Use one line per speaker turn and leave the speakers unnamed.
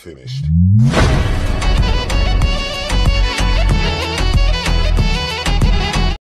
finished.